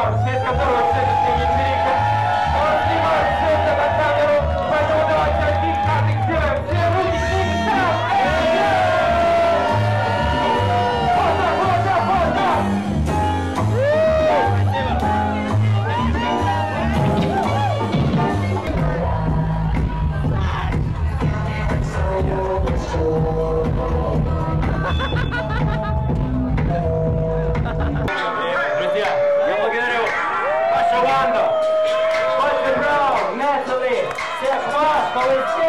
var, ses kadar ölçüde bir sevgili College.